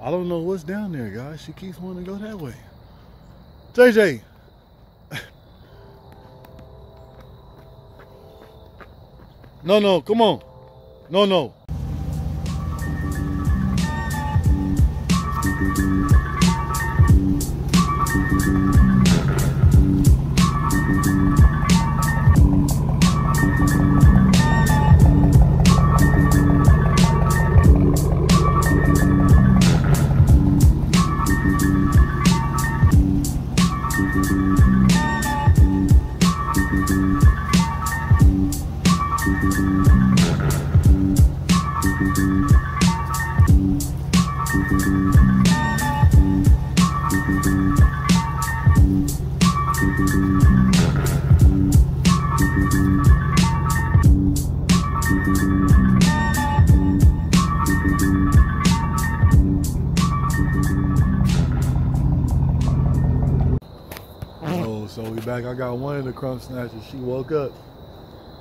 I don't know what's down there, guys. She keeps wanting to go that way. JJ. No, no, come on. No, no. So we back. I got one of the crumb snatchers. She woke up.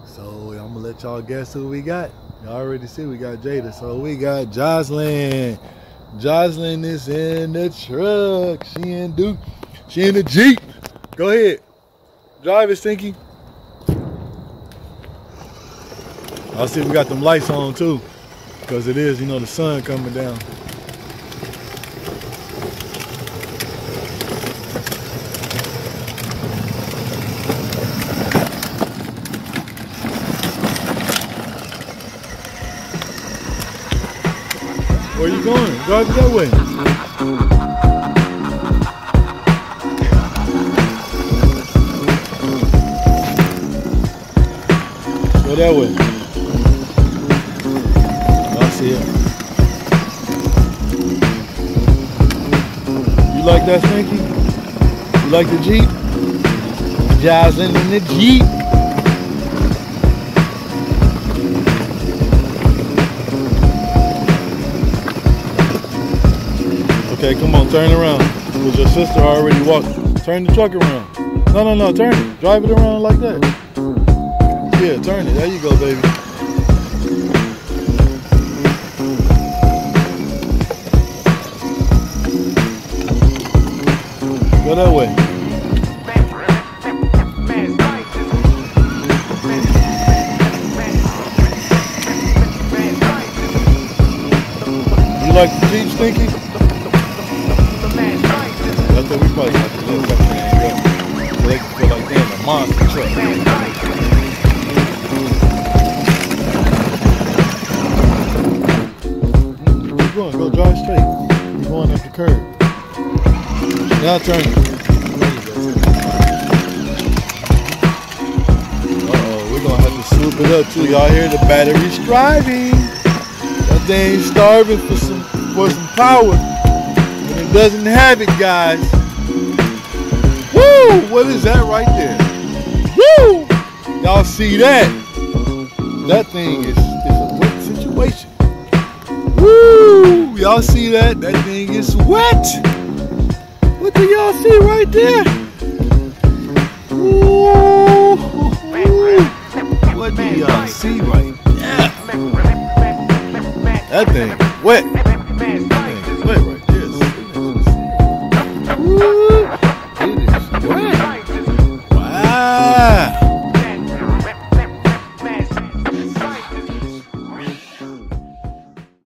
So I'm gonna let y'all guess who we got. Y'all already see we got Jada. So we got Jocelyn. Jocelyn is in the truck. She in Duke. She in the Jeep. Go ahead. Drive it, Stinky. I see we got them lights on too. Because it is, you know, the sun coming down. Where you going? Drive it that way. Go that way. I see it. You like that, Stinky? You like the Jeep? Jocelyn in the Jeep. Okay, come on, turn around. Because your sister already walked. Turn the truck around. No, no, no, turn it. Drive it around like that. Yeah, turn it. There you go, baby. Go that way. You like the Jeep, Stinky? That's what we probably have to look up there and. So they can feel like they're in a monster truck. Going, go drive straight. You're going up the curb. Now turn. Uh-oh, we're gonna have to swoop it up too. Y'all hear the battery's driving. That thing's starving for some for some power. And doesn't have it, guys. Woo! What is that right there? Woo! Y'all see that? That thing is, is a wet situation. Woo! Y'all see that? That thing is wet. What do y'all see right there? Ooh. What do y'all see right there? That thing wet.